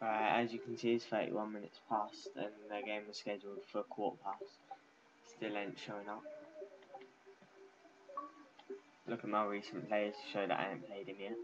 Right, as you can see, it's 31 minutes past, and the game was scheduled for quarter past. Still ain't showing up. Look at my recent players to show that I haven't played him yet.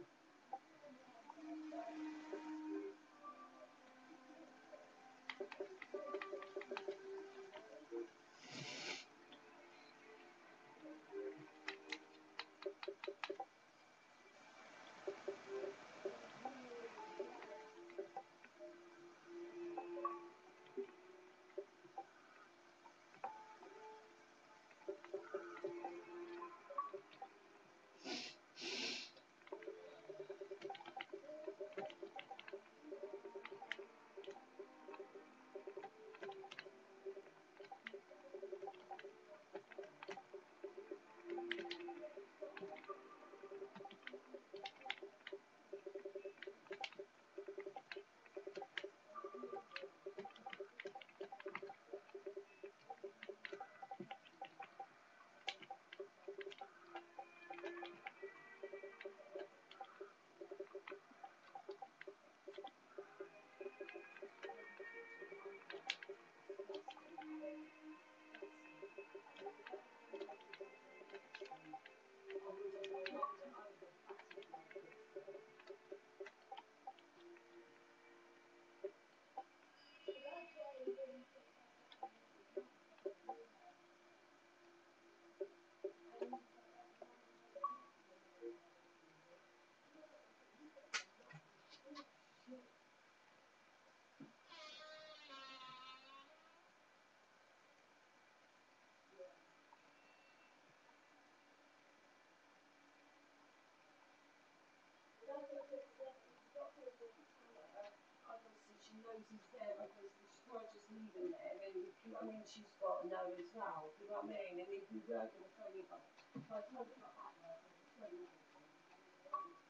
She there because can't just leave him there. And you know I mean? She's got to know as well. Do You know what I mean? And if we were going to up, if I told him about that, I'd phone him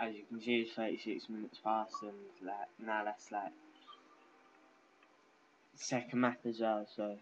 as you can see, it's 36 minutes past, and like now that's like second map as well. So